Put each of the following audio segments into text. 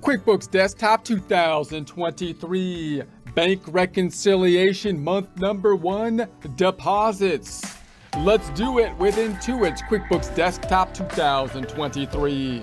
QuickBooks Desktop 2023 Bank Reconciliation Month Number 1 Deposits. Let's do it with Intuit's QuickBooks Desktop 2023.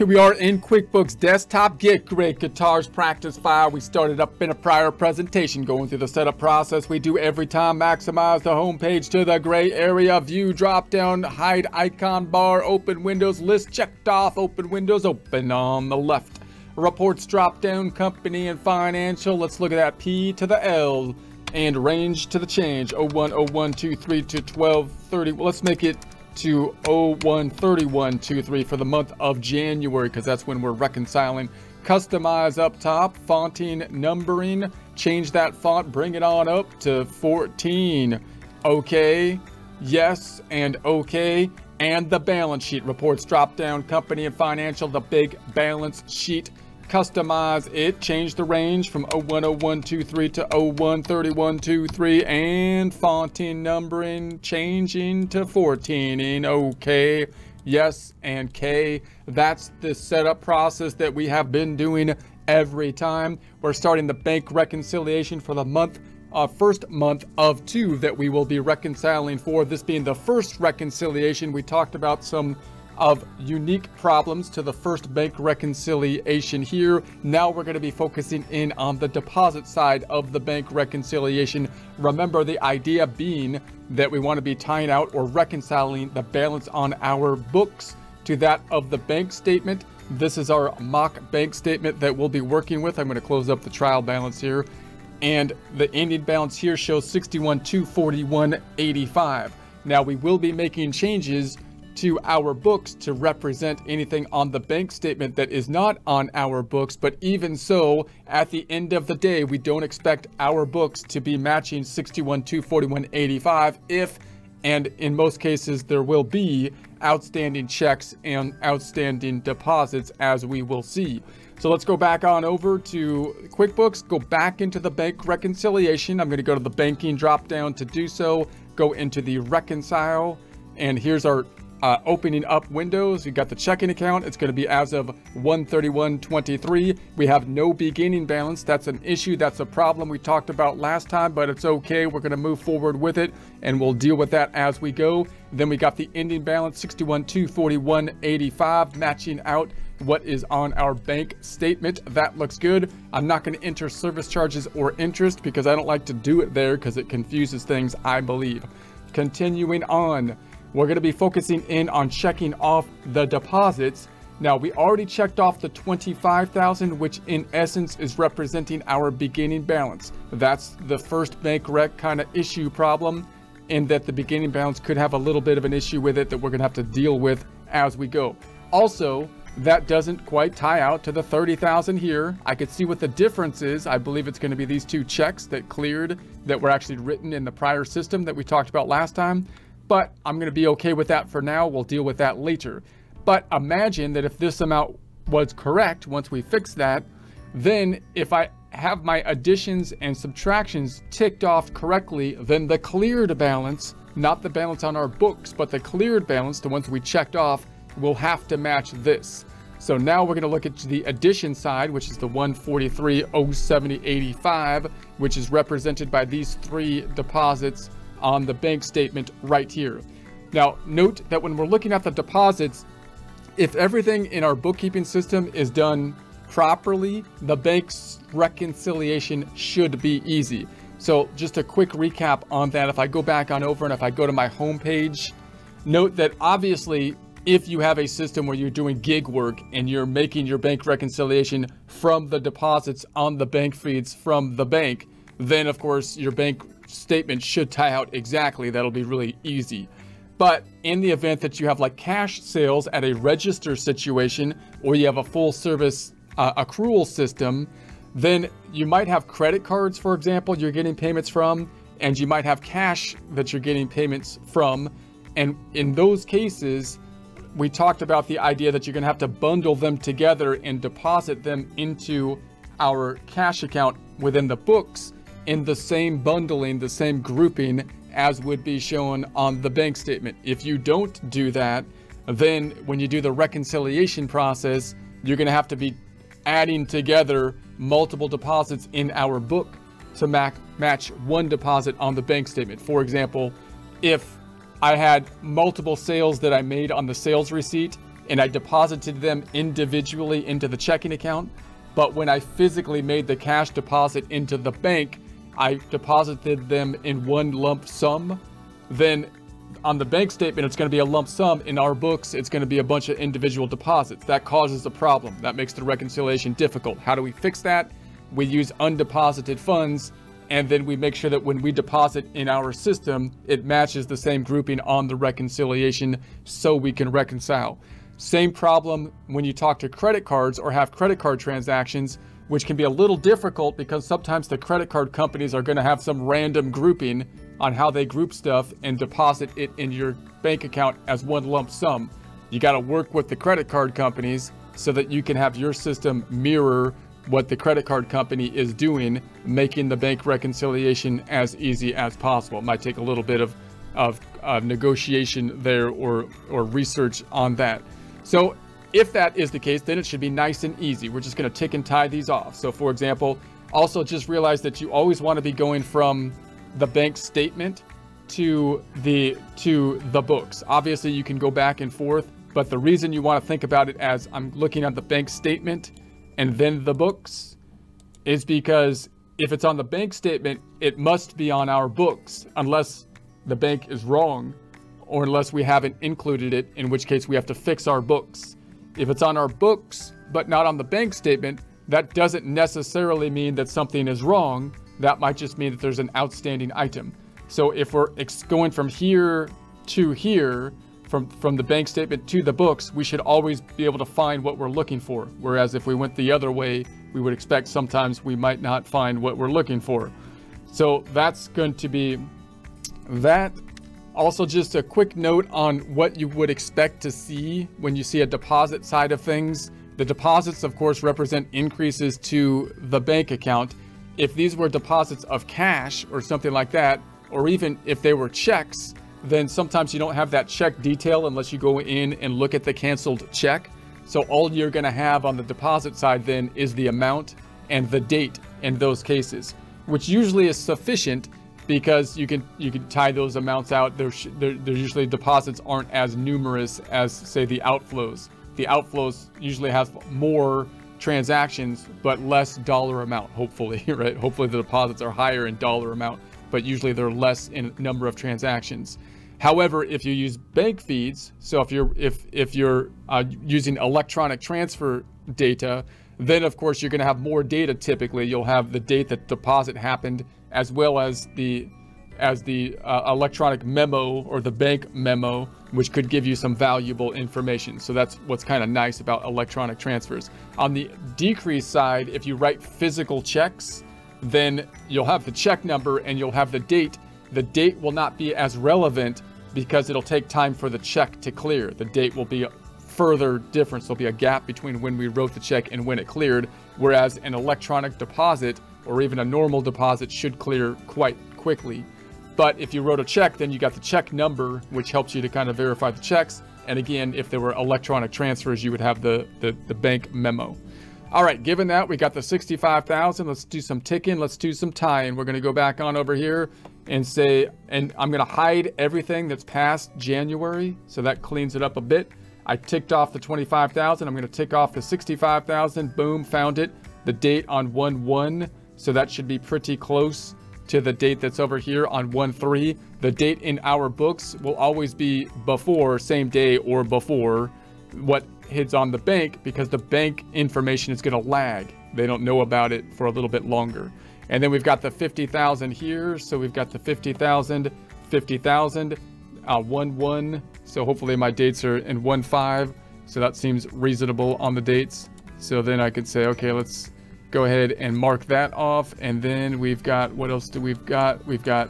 Here we are in QuickBooks Desktop. Get great guitars practice file. We started up in a prior presentation going through the setup process we do every time. Maximize the home page to the gray area. View drop down, hide icon bar, open windows, list checked off, open windows, open on the left. Reports drop down, company and financial. Let's look at that P to the L and range to the change. 01, 01, 23 to 12, 30. Well, let's make it to 013123 for the month of January because that's when we're reconciling. Customize up top, fonting numbering, change that font, bring it on up to 14. Okay, yes, and okay. And the balance sheet reports drop down company and financial, the big balance sheet customize it, change the range from 010123 to 013123 and fonting numbering changing to 14 in OK, yes, and K. That's the setup process that we have been doing every time. We're starting the bank reconciliation for the month uh, first month of two that we will be reconciling for. This being the first reconciliation, we talked about some of unique problems to the first bank reconciliation here. Now we're going to be focusing in on the deposit side of the bank reconciliation. Remember the idea being that we want to be tying out or reconciling the balance on our books to that of the bank statement. This is our mock bank statement that we'll be working with. I'm going to close up the trial balance here. And the ending balance here shows 61,241.85. Now we will be making changes to our books to represent anything on the bank statement that is not on our books. But even so, at the end of the day, we don't expect our books to be matching 61 241 if, and in most cases, there will be outstanding checks and outstanding deposits as we will see. So let's go back on over to QuickBooks, go back into the bank reconciliation. I'm going to go to the banking drop down to do so, go into the reconcile, and here's our uh, opening up windows. You got the checking account. It's going to be as of 131.23. We have no beginning balance. That's an issue. That's a problem we talked about last time, but it's okay. We're going to move forward with it and we'll deal with that as we go. Then we got the ending balance 61.241.85 matching out what is on our bank statement. That looks good. I'm not going to enter service charges or interest because I don't like to do it there because it confuses things, I believe. Continuing on. We're going to be focusing in on checking off the deposits. Now, we already checked off the 25,000, which in essence is representing our beginning balance. That's the first bank rec kind of issue problem in that the beginning balance could have a little bit of an issue with it that we're going to have to deal with as we go. Also, that doesn't quite tie out to the 30,000 here. I could see what the difference is. I believe it's going to be these two checks that cleared that were actually written in the prior system that we talked about last time but I'm going to be okay with that for now. We'll deal with that later. But imagine that if this amount was correct once we fix that, then if I have my additions and subtractions ticked off correctly, then the cleared balance, not the balance on our books, but the cleared balance, the ones we checked off, will have to match this. So now we're going to look at the addition side, which is the 143.070.85, which is represented by these three deposits on the bank statement right here. Now, note that when we're looking at the deposits, if everything in our bookkeeping system is done properly, the bank's reconciliation should be easy. So just a quick recap on that. If I go back on over and if I go to my home page, note that obviously if you have a system where you're doing gig work and you're making your bank reconciliation from the deposits on the bank feeds from the bank, then of course your bank statement should tie out exactly. That'll be really easy. But in the event that you have like cash sales at a register situation or you have a full service uh, accrual system, then you might have credit cards, for example, you're getting payments from, and you might have cash that you're getting payments from. And in those cases, we talked about the idea that you're going to have to bundle them together and deposit them into our cash account within the books in the same bundling, the same grouping as would be shown on the bank statement. If you don't do that, then when you do the reconciliation process, you're going to have to be adding together multiple deposits in our book to match one deposit on the bank statement. For example, if I had multiple sales that I made on the sales receipt and I deposited them individually into the checking account, but when I physically made the cash deposit into the bank, I deposited them in one lump sum, then on the bank statement, it's going to be a lump sum. In our books, it's going to be a bunch of individual deposits. That causes a problem. That makes the reconciliation difficult. How do we fix that? We use undeposited funds, and then we make sure that when we deposit in our system, it matches the same grouping on the reconciliation so we can reconcile. Same problem when you talk to credit cards or have credit card transactions which can be a little difficult because sometimes the credit card companies are going to have some random grouping on how they group stuff and deposit it in your bank account as one lump sum. You got to work with the credit card companies so that you can have your system mirror what the credit card company is doing, making the bank reconciliation as easy as possible. It might take a little bit of, of, of negotiation there or, or research on that. So if that is the case, then it should be nice and easy. We're just going to tick and tie these off. So for example, also just realize that you always want to be going from the bank statement to the to the books. Obviously, you can go back and forth, but the reason you want to think about it as I'm looking at the bank statement and then the books is because if it's on the bank statement, it must be on our books unless the bank is wrong or unless we haven't included it, in which case we have to fix our books. If it's on our books, but not on the bank statement, that doesn't necessarily mean that something is wrong. That might just mean that there's an outstanding item. So if we're going from here to here, from, from the bank statement to the books, we should always be able to find what we're looking for. Whereas if we went the other way, we would expect sometimes we might not find what we're looking for. So that's going to be that. Also, just a quick note on what you would expect to see when you see a deposit side of things. The deposits, of course, represent increases to the bank account. If these were deposits of cash or something like that, or even if they were checks, then sometimes you don't have that check detail unless you go in and look at the canceled check. So all you're going to have on the deposit side then is the amount and the date in those cases, which usually is sufficient because you can you can tie those amounts out. They're, they're, they're usually deposits aren't as numerous as say the outflows. The outflows usually have more transactions but less dollar amount. Hopefully, right? Hopefully the deposits are higher in dollar amount, but usually they're less in number of transactions. However, if you use bank feeds, so if you're if if you're uh, using electronic transfer data, then of course you're going to have more data. Typically, you'll have the date that deposit happened as well as the as the uh, electronic memo or the bank memo, which could give you some valuable information. So that's what's kind of nice about electronic transfers. On the decrease side, if you write physical checks, then you'll have the check number and you'll have the date. The date will not be as relevant because it'll take time for the check to clear. The date will be further difference. There'll be a gap between when we wrote the check and when it cleared, whereas an electronic deposit or even a normal deposit should clear quite quickly. But if you wrote a check, then you got the check number, which helps you to kind of verify the checks. And again, if there were electronic transfers, you would have the, the, the bank memo. All right, given that, we got the 65,000. Let's do some ticking. Let's do some tying. We're going to go back on over here and say, and I'm going to hide everything that's past January. So that cleans it up a bit. I ticked off the 25,000. I'm going to tick off the 65,000. Boom, found it. The date on 1-1 so that should be pretty close to the date that's over here on 1-3. The date in our books will always be before, same day or before what hits on the bank because the bank information is going to lag. They don't know about it for a little bit longer. And then we've got the 50,000 here. So we've got the 50,000, 50,000, uh, 1 1. So hopefully my dates are in 1 5. So that seems reasonable on the dates. So then I could say, okay, let's go ahead and mark that off. And then we've got, what else do we've got? We've got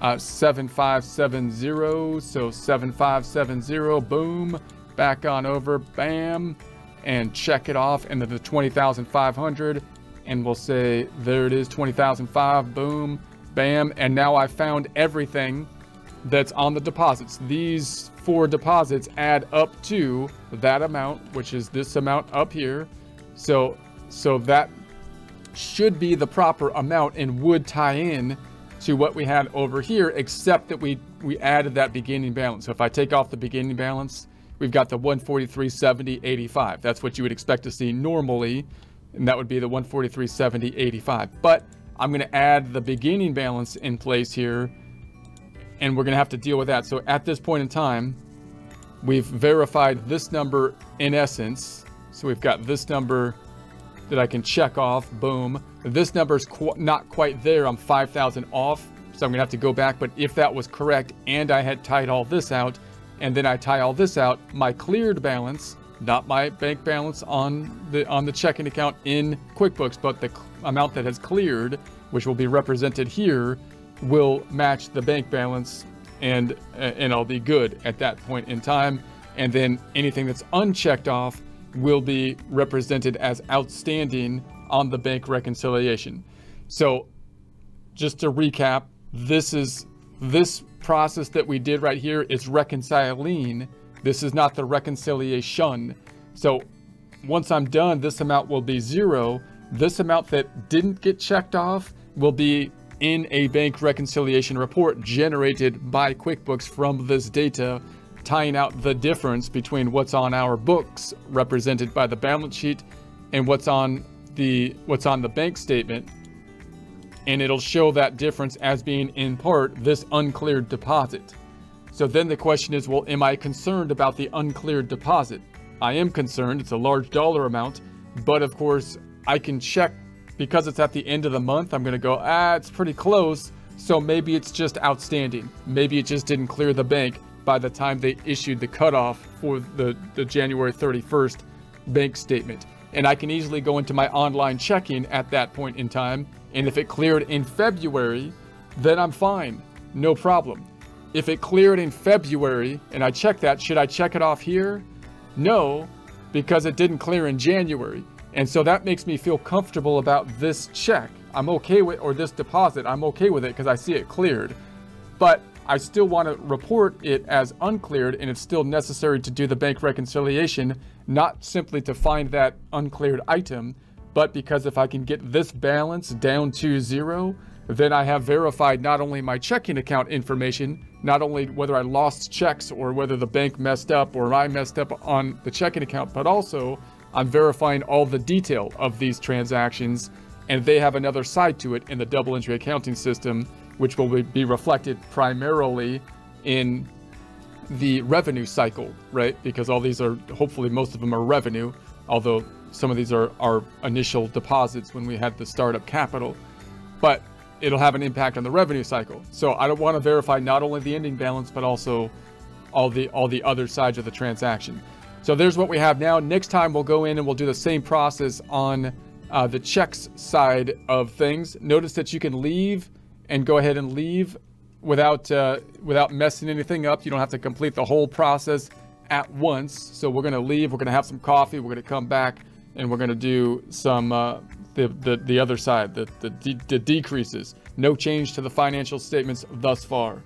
uh, 7570. So 7570, boom, back on over, bam, and check it off. And then the 20,500 and we'll say, there it is, 20,005, boom, bam. And now I found everything that's on the deposits. These four deposits add up to that amount, which is this amount up here. So, so that should be the proper amount and would tie in to what we had over here, except that we, we added that beginning balance. So if I take off the beginning balance, we've got the 143.70, 85. That's what you would expect to see normally and that would be the 143.70, 85. But I'm going to add the beginning balance in place here, and we're going to have to deal with that. So at this point in time, we've verified this number in essence. So we've got this number that I can check off, boom. This number is qu not quite there, I'm 5,000 off, so I'm gonna have to go back, but if that was correct and I had tied all this out, and then I tie all this out, my cleared balance not my bank balance on the on the checking account in QuickBooks, but the amount that has cleared, which will be represented here, will match the bank balance and and I'll be good at that point in time. And then anything that's unchecked off will be represented as outstanding on the bank reconciliation. So just to recap, this is this process that we did right here is reconciling this is not the reconciliation. So once I'm done, this amount will be zero. This amount that didn't get checked off will be in a bank reconciliation report generated by QuickBooks from this data, tying out the difference between what's on our books represented by the balance sheet and what's on the what's on the bank statement. And it'll show that difference as being in part this uncleared deposit. So then the question is, well, am I concerned about the uncleared deposit? I am concerned, it's a large dollar amount, but of course I can check because it's at the end of the month, I'm gonna go, ah, it's pretty close. So maybe it's just outstanding. Maybe it just didn't clear the bank by the time they issued the cutoff for the, the January 31st bank statement. And I can easily go into my online checking at that point in time. And if it cleared in February, then I'm fine. No problem. If it cleared in February and I check that, should I check it off here? No, because it didn't clear in January. And so that makes me feel comfortable about this check. I'm okay with, or this deposit, I'm okay with it because I see it cleared. But I still want to report it as uncleared and it's still necessary to do the bank reconciliation, not simply to find that uncleared item, but because if I can get this balance down to zero, then I have verified not only my checking account information, not only whether I lost checks or whether the bank messed up or I messed up on the checking account, but also I'm verifying all the detail of these transactions and they have another side to it in the double entry accounting system, which will be reflected primarily in the revenue cycle, right? Because all these are, hopefully most of them are revenue, although some of these are our initial deposits when we had the startup capital. But it'll have an impact on the revenue cycle. So I don't want to verify not only the ending balance, but also all the all the other sides of the transaction. So there's what we have now. Next time we'll go in and we'll do the same process on uh, the checks side of things. Notice that you can leave and go ahead and leave without uh, without messing anything up. You don't have to complete the whole process at once. So we're gonna leave. We're gonna have some coffee. We're gonna come back and we're gonna do some uh, the, the, the other side, the, the, the decreases. No change to the financial statements thus far.